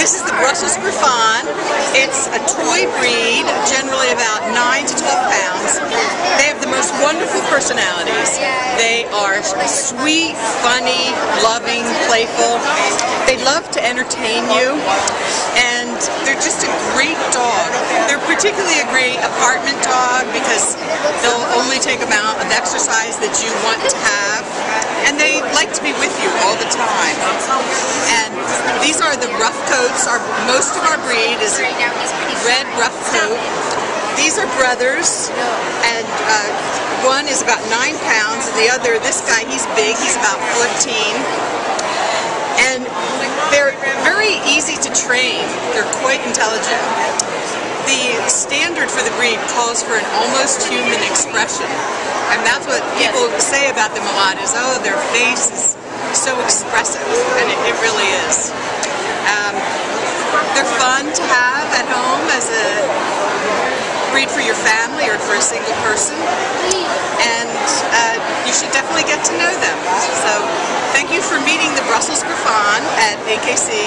Brussels Griffon. It's a toy breed, generally about 9 to 12 pounds. They have the most wonderful personalities. They are sweet, funny, loving, playful. They love to entertain you, and they're just a great dog. They're particularly a great apartment dog because they'll only take amount of exercise that you want to have, and they like to be with you all the time. These are the rough coats. Our most of our breed is red rough coat. These are brothers, and uh, one is about nine pounds, and the other, this guy, he's big. He's about 14, and they're very easy to train. They're quite intelligent. The standard for the breed calls for an almost human expression, and that's what people say about them a lot. Is oh, their face is so expressive, and it, it really is. They're fun to have at home as a breed for your family or for a single person, and uh, you should definitely get to know them. So, thank you for meeting the Brussels Griffon at AKC.